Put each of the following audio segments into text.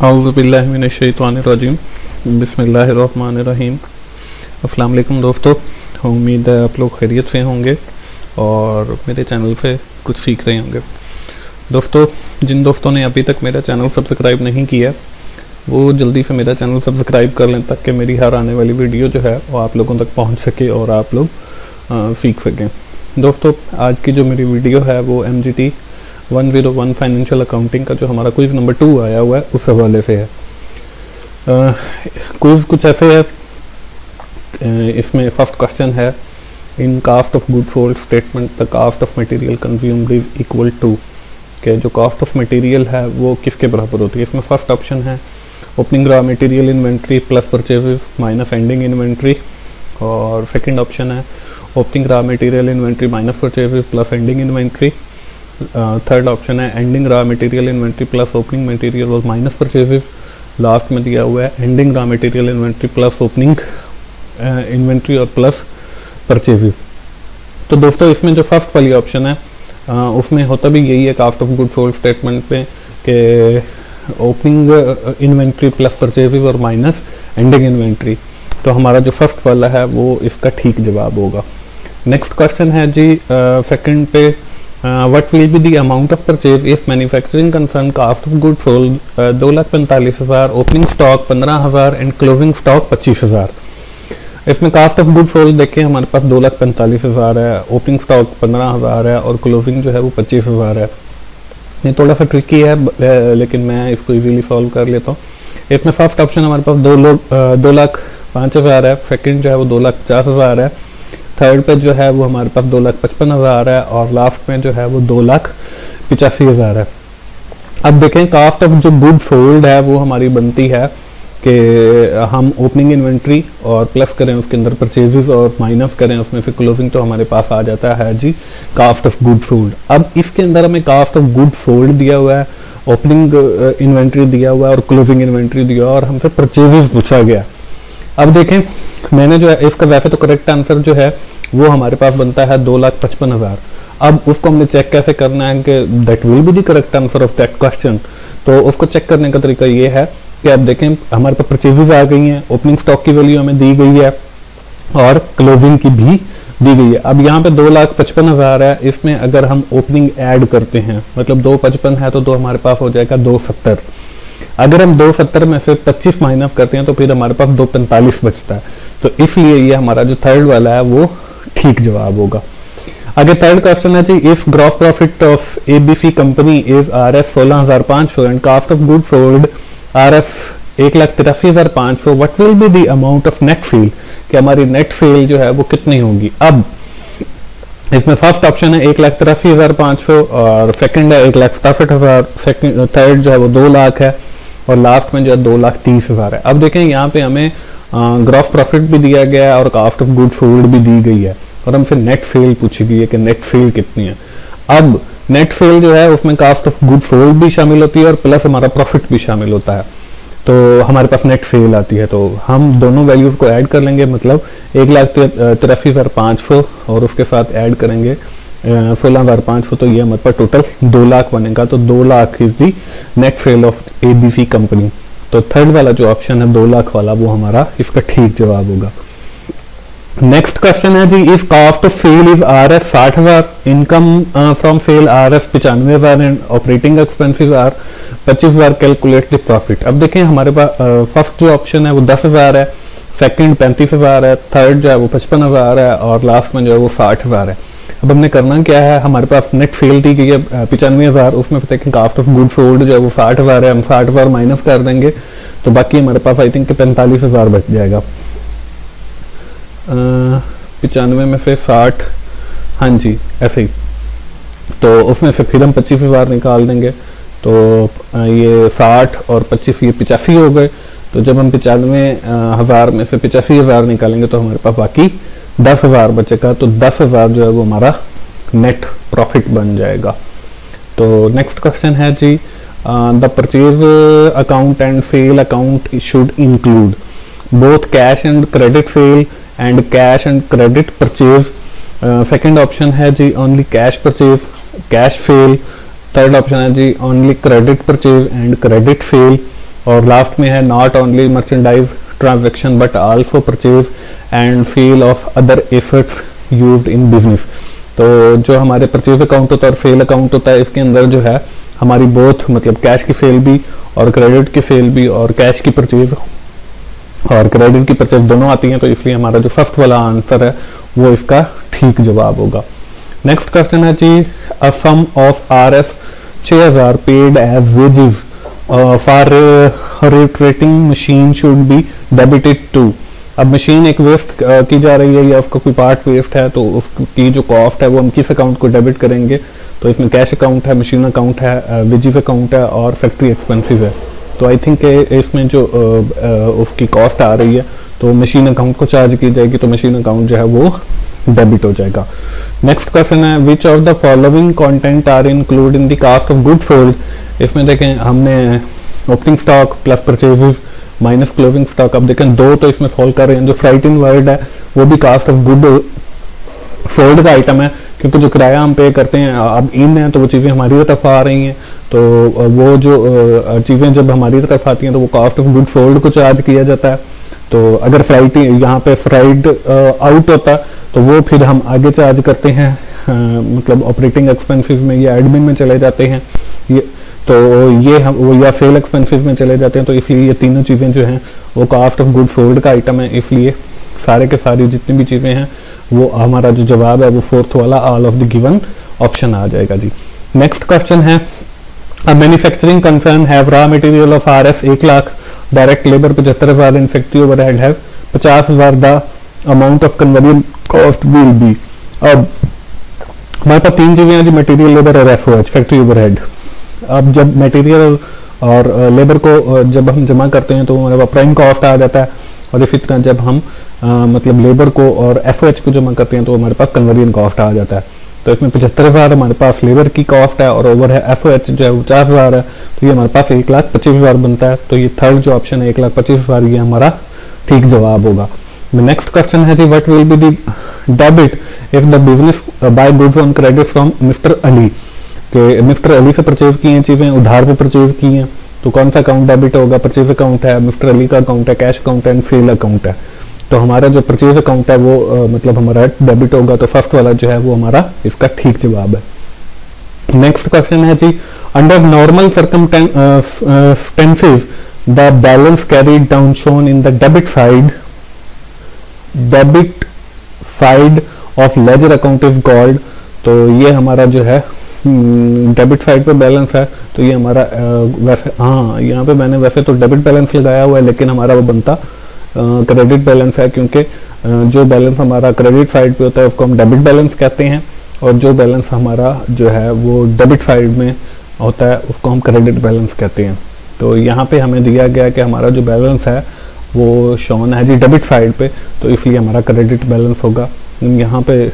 अज़बिल्लिनशैतवानरजीम बसमीम वालेकुम दोस्तों। उम्मीद है आप लोग खैरियत से होंगे और मेरे चैनल से कुछ सीख रहे होंगे। दोस्तों, जिन दोस्तों ने अभी तक मेरा चैनल सब्सक्राइब नहीं किया, वो जल्दी से मेरा चैनल सब्सक्राइब कर लें ताकि मेरी हर आने वाली वीडियो जो है वो आप लोगों तक पहुँच सके और आप लोग सीख सकें। दोस्तों, आज की जो मेरी वीडियो है वो M G T one zero one financial accounting का जो हमारा क्विज़ नंबर टू आया हुआ है, उस हवाले से है। क्विज़ कुछ ऐसे है इसमें फ़र्स्ट क्वेश्चन है in cost of good sold statement the cost of material consumed is equal to के जो कास्ट ऑफ़ मटेरियल है, वो किसके बराबर होती है? इसमें फ़र्स्ट ऑप्शन है opening raw material inventory plus purchases minus ending inventory और सेकंड ऑप्शन है opening raw material inventory minus purchases plus ending inventory third option है ending raw material inventory plus opening material और minus purchases last में दिया हुआ है ending raw material inventory plus opening inventory और plus purchases तो दोस्तों इसमें जो फ़र्स्ट वाली ऑप्शन है uh, उसमें होता भी यही है cost of good sold statement पे कि ओपनिंग इन्वेंट्री प्लस परचेजेस और माइनस एंडिंग इन्वेंट्री तो हमारा जो फ़र्स्ट वाला है वो इसका ठीक जवाब होगा. नेक्स्ट क्वेश्चन है जी सेकंड uh, पे what will be the amount of purchase if manufacturing concern cost of good sold दो लाख पैंतालीस हज़ार ओपनिंग स्टॉक पंद्रह हज़ार एंड क्लोजिंग स्टॉक पच्चीस हज़ार इसमें कास्ट ऑफ़ गुड सोल्ड देखें हमारे पास दो लाख पैंतालीस हज़ार है ओपनिंग स्टॉक पंद्रह हज़ार है और क्लोजिंग जो है वो पच्चीस हज़ार है। ये थोड़ा सा ट्रिकी है लेकिन मैं इसको इजीली सॉल्व कर लेता हूँ। इसमें फ़र्स्ट ऑप्शन हमारे पास दो लोग दो लाख पाँच हज़ार है सेकंड जो है वो दो लाख पचास हज़ार है। थर्ड पे जो है वो हमारे पास दो लाख पचपन हज़ार है और लास्ट में जो है वो दो लाख पिचासी हज़ार है। अब देखें कास्ट ऑफ़ जो गुड सोल्ड है वो हमारी बनती है कि हम ओपनिंग इन्वेंट्री और प्लस करें उसके अंदर परचेजेस और माइनस करें, उसमें से क्लोजिंग तो हमारे पास आ जाता है जी कास्ट ऑफ़ गुड सोल्ड अब इसके अंदर हमें कास्ट ऑफ़ गुड सोल्ड दिया हुआ है ओपनिंग इन्वेंट्री दिया हुआ है और क्लोजिंग इन्वेंट्री दिया और हमसे परचेजेस पूछा गया। अब देखें, मैंने जो है, इसका वैसे तो करेक्ट आंसर जो है, वो हमारे पास बनता है दो लाख पचपन हज़ार। अब उसको हमने चेक कैसे करना है कि that will be the correct answer of that question तो उसको चेक करने का तरीका ये है कि आप देखें, हमारे पास परचेजेज आ गई हैं ओपनिंग स्टॉक की वैल्यू हमें दी गई है, और क्लोजिंग की भी दी गई है। अब यहाँ पे दो लाख पचपन हज़ार है, इसमें अगर हम ओपनिंग ऐड करते हैं मतलब दो पचपन है तो दो हमारे पास हो जाएगा दो सत्तर। अगर हम दो सत्तर में से पच्चीस माइनस करते हैं तो फिर हमारे पास दो पैंतालीस बचता है। तो इसलिए ये हमारा जो थर्ड वाला है, वो ठीक जवाब होगा। आगे थर्ड क्वेश्चन है जी if gross profit of ABC company is R F सोलह हज़ार पाँच सौ and cost of good sold R F एक लाख तिरासी हज़ार पाँच सौ what will be the amount of net sale कि हमारी नेट सेल जो है, वो कितनी होगी? अब, इसमें फ़र्स्ट ऑप्शन है एक लाख तिरासी हज़ार पाँच सौ और सेकंड है एक लाख सतासठ हज़ार थर्ड जो है, वो दो लाख है। और लास्ट में जो है दो लाख तीस हज़ार है। अब देखें, यहाँ पे हमें ग्रॉस प्रॉफिट भी दिया गया है और कास्ट ऑफ़ गुड सोल्ड भी दी गई है। और हमसे नेट फेल पूछी गई है कि नेट फेल कितनी है। अब नेट फेल जो है, उसमें कास्ट ऑफ़ गुड सोल्ड भी शामिल होती है और प्लस हमारा प्रॉफिट भी शामिल होता है। तो हमारे पास नेट फेल आती है। तो हम दोनों वैल्यूज़ को ऐड कर लेंगे मतलब एक लाख तिरासी हज़ार पाँच सौ और उसके साथ ऐड करेंगे। सोलह हज़ार पाँच सौ तो ये हमारे पास टोटल दो लाख बनेगा तो दो lakh is the net sale of A B C company तो थर्ड वाला जो ऑप्शन है, दो लाख वाला, वो हमारा इसका ठीक जवाब होगा। नेक्स्ट क्वेश्चन है जी if cost of sale is R S साठ हज़ार income from sale R S पचानवे हज़ार एंड ऑपरेटिंग एक्सपेंसिस आर पच्चीस हज़ार कैलकुलेट द प्रॉफिट अब देखें, हमारे पास फ़र्स्ट जो ऑप्शन है, वो दस हज़ार है सेकंड पैंतीस हज़ार है थर्ड जो है, वो पचपन हज़ार है, और लास्ट में जो है, वो साठ हज़ार है। अब हमने करना क्या है? हमारे पास नेट सेल गई है पचानवे हज़ार, उसमें देखें कास्ट ऑफ़ गुड सोल्ड जो है वो साठ हज़ार है, हम साठ हज़ार माइनस कर देंगे तो बाकी हमारे पास आई थिंक पैंतालीस हज़ार बच जाएगा। पचानवे में से साठ हाँ जी, ऐसे ही। तो उसमें से फिर हम पच्चीस हज़ार निकाल देंगे तो ये साठ और पच्चीस, ये पिचासी हो गए। तो जब हम पचानवे हज़ार में से पिचासी हज़ार निकालेंगे तो हमारे पास बाकी दस हज़ार बचेगा तो दस हज़ार जो है वो हमारा नेट प्रॉफिट बन जाएगा। तो नेक्स्ट क्वेश्चन है जी the purchase account and sale account should include both cash and credit sale and cash and credit purchase second option है जी only cash purchase cash sale third option है जी only credit purchase and credit sale और last में है not only merchandise transaction but also purchase and sale of other efforts use in business तो जो हमारे purchase account होता है और फेल अकाउंट होता है, इसके अंदर जो है, हमारी बोथ मतलब कैश की फेल भी और क्रेडिट की फेल भी और कैश की परचेज और क्रेडिट की परचेज दोनों आती हैं तो इसलिए हमारा जो फ़र्स्ट वाला आंसर है, वो इसका ठीक जवाब होगा। नेक्स्ट क्वेश्चन है जी a sum of R F छः हज़ार paid as wages for retreating machine should be debited to अब मशीन एक वेस्ट uh, की जा रही है या उसका कोई पार्ट वेस्ट है तो उसकी जो कॉस्ट है वो हम किस अकाउंट को डेबिट करेंगे? तो इसमें कैश अकाउंट है मशीन अकाउंट है विजिव uh, अकाउंट है और फैक्ट्री एक्सपेंसिव है। तो आई थिंक इसमें जो uh, उसकी कॉस्ट आ रही है तो मशीन अकाउंट को चार्ज की जाएगी तो मशीन अकाउंट जो है वो डेबिट हो जाएगा। नेक्स्ट क्वेश्चन है which of the following content are include in the cost of good sold इसमें देखें हमने opening stock plus purchases minus closing stock अब देखें, दो तो इसमें फॉल कर रहे हैं। जो फ्राइट इन वर्ड है, वो भी कास्ट ऑफ़ गुड सोल्ड का आइटम है, क्योंकि जो किराया हम पे करते हैं अब इन है तो वो चीज़ें हमारी तरफ़ आ रही हैं। तो वो जो चीज़ें जब हमारी तरफ़ आती हैं तो वो कास्ट ऑफ़ गुड सोल्ड को चार्ज किया जाता है। तो अगर फ्राइट यहाँ पे फ्राइड आउट होता तो वो फिर हम आगे चार्ज करते हैं। मतलब ऑपरेटिंग एक्सपेंसिस में या एडमिन में चले जाते हैं। ये तो ये हम, वो या सेल एक्सपेंसिस में चले जाते हैं तो इसलिए ये तीनों चीज़ें जो हैं, वो कास्ट ऑफ़ गुड सोल्ड का आइटम है, इसलिए सारे के सारी जितनी भी चीज़ें हैं, वो हमारा जो जवाब है, वो फोर्थ वाला all of the given option आ जाएगा जी। नेक्स्ट क्वेश्चन है अब manufacturing concern have raw material of R F एक लाख डायरेक्ट लेबर पचहत्तर हज़ार इन फैक्ट्री ओवर हेड है पचास हज़ार the amount of conversion cost will be अब, हमारे पास तीन चीज़ें हैं जी मटेरियल लेबर और एफ़ फैक्ट्री ओवर हेड अब जब मटेरियल और लेबर को जब हम जमा करते हैं तो हमारे प्राइम कॉस्ट आ जाता है। और इसी तरह जब हम आ, मतलब लेबर को और एफओएच को जमा करते हैं तो हमारे पास कन्वर्जन कॉस्ट आ जाता है। तो इसमें पचहत्तर हज़ार हमारे पास लेबर की कॉस्ट है और ओवर है एफओएच जो है वो पचास हज़ार है। तो ये हमारे पास एक लाख पच्चीस हज़ार बनता है। तो ये थर्ड जो ऑप्शन है एक लाख पच्चीस हज़ार ये हमारा ठीक जवाब होगा। नेक्स्ट क्वेश्चन है जी what will be the debit if the business buy goods on credit from mister Ali कि मिस्टर अली से परचेज की हैं चीज़ें उधार पे परचेज की हैं। तो कौन सा अकाउंट डेबिट होगा? परचेज अकाउंट है मिस्टर अली का अकाउंट है कैश अकाउंट है एंड सेल अकाउंट है। तो हमारा जो परचेज अकाउंट है वो आ, मतलब हमारा डेबिट होगा तो फ़र्स्ट वाला जो है वो हमारा इसका ठीक जवाब है। नेक्स्ट क्वेश्चन है जी under normal circumstances the balance carried down shown in the debit side debit side of ledger account is called तो ये हमारा जो है डेबिट साइड पे बैलेंस है तो ये हमारा वैसे हाँ यहाँ पे मैंने वैसे तो डेबिट बैलेंस लगाया हुआ है, लेकिन हमारा वो बनता क्रेडिट बैलेंस है, क्योंकि जो बैलेंस हमारा क्रेडिट साइड पे होता है, उसको हम डेबिट बैलेंस कहते हैं, और जो बैलेंस हमारा जो है, वो डेबिट साइड में होता है, उसको हम क्रेडिट बैलेंस कहते हैं। तो यहाँ पे हमें दिया गया कि हमारा जो बैलेंस है, वो शॉन है जी डेबिट साइड पे तो इसलिए हमारा क्रेडिट बैलेंस होगा। यहाँ पे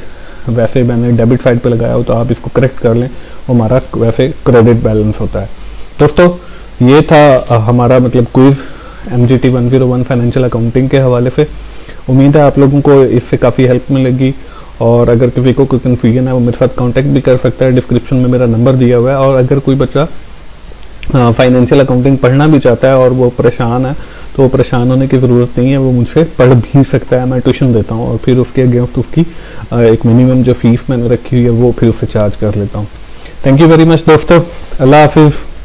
वैसे मैंने डेबिट साइड पे लगाया हो तो आप इसको करेक्ट कर लें वो हमारा वैसे क्रेडिट बैलेंस होता है। दोस्तों, ये था हमारा मतलब quiz M G T one zero one financial accounting के हवाले से। उम्मीद है आप लोगों को इससे काफ़ी हेल्प मिलेगी और अगर किसी को कोई कन्फ्यूज़न है, वो मेरे साथ कांटेक्ट भी कर सकता है। डिस्क्रिप्शन में मेरा नंबर दिया हुआ है और अगर कोई बच्चा फाइनेंशियल अकाउंटिंग पढ़ना भी चाहता है और वो परेशान है तो परेशान होने की ज़रूरत नहीं है, वो मुझसे पढ़ भी सकता है, मैं ट्यूशन देता हूँ और फिर उसके अगेंस्ट उसकी एक मिनिमम जो फ़ीस मैंने रखी हुई है, वो फिर उससे चार्ज कर लेता हूँ। थैंक यू वेरी मच दोस्तों। अल्लाह हाफिज़।